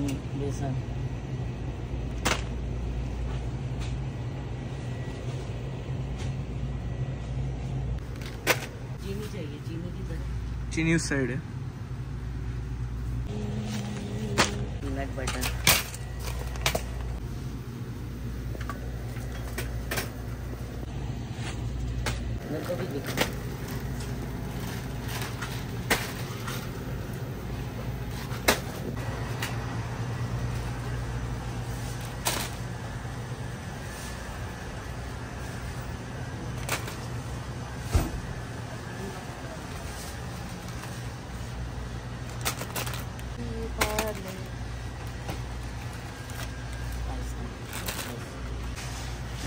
बेसन चीनी चाहिए चीनी की तरह चीनी उस साइड है। पीनट बटर मेरे को भी दिखा।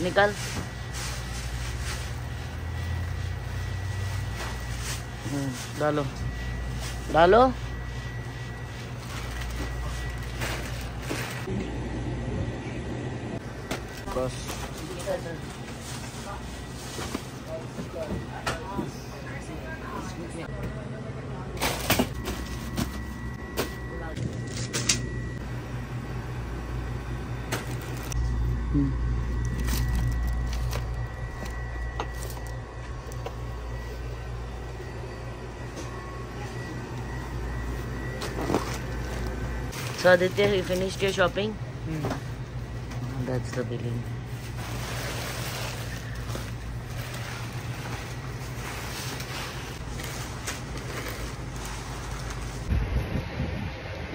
निकल हम्म, डालो डालो बस So Aditya, you finished your shopping? Hmm. That's the billing.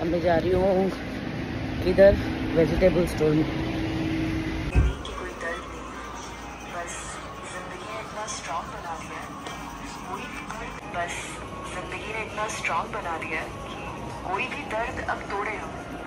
मैं जा रही हूँ इधर वेजिटेबल स्टोर में कोई दर्द नहीं बस ज़िंदगी ने इतना स्ट्रॉन्ग बना दिया है कोई भी दर्द बस ज़िंदगी ने इतना स्ट्रॉन्ग बना दिया कि कोई भी दर्द अब तोड़े हो।